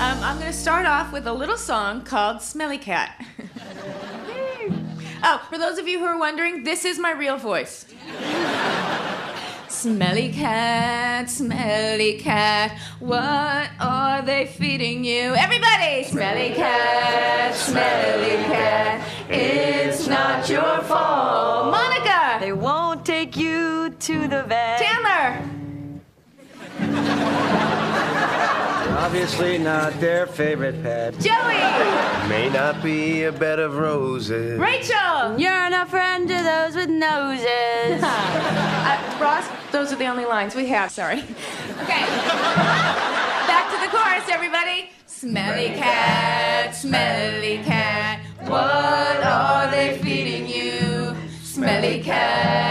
Um, I'm going to start off with a little song called Smelly Cat. oh, for those of you who are wondering, this is my real voice. Smelly cat, smelly cat, what are they feeding you? Everybody! Smelly cat, smelly cat, it's not your fault. Monica! They won't take you to the vet. obviously not their favorite pet. Joey! May not be a bed of roses. Rachel! You're not friend to those with noses. uh, Ross, those are the only lines we have, sorry. Okay. Back to the chorus, everybody. Smelly cat, smelly cat, what are they feeding you? Smelly cat.